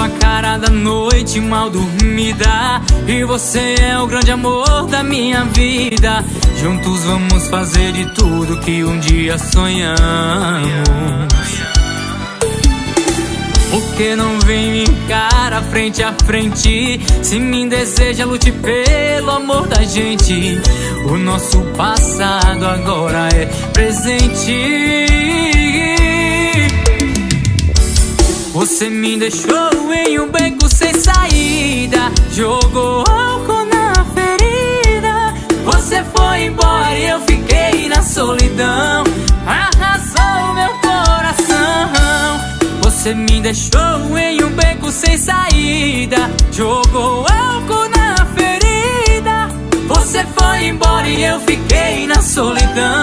sou a cara da noite mal dormida. E você é o grande amor da minha vida. Juntos vamos fazer de tudo que um dia sonhamos. Por que não vem me encara frente a frente? Se me deseja, lute pelo amor da gente. O nosso passado agora é presente você me deixou em um beco sem saída. Jogou álcool na ferida. Você foi embora e eu fiquei na solidão. Arrasou meu coração. Você me deixou em um beco sem saída. Jogou álcool na ferida. Você foi embora e eu fiquei na solidão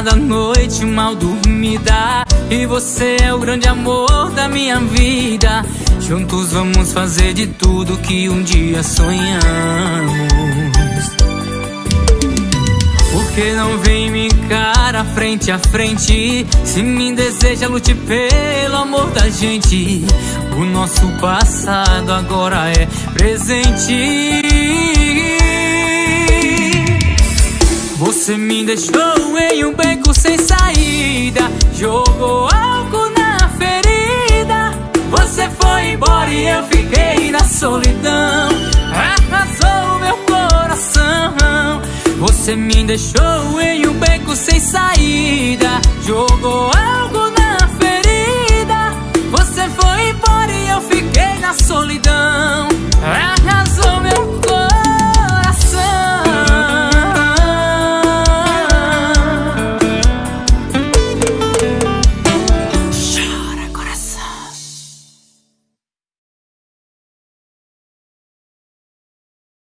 a cara da noite mal dormida. E você é o grande amor da minha vida. Juntos vamos fazer de tudo que um dia sonhamos. Por que não vem me encara frente a frente? Se me deseja, lute pelo amor da gente. O nosso passado agora é presente. Você me deixou em um beco sem saída. Jogou álcool na ferida. Você foi embora e eu fiquei na solidão. Arrasou meu coração. Você me deixou em um beco sem saída. Jogou álcool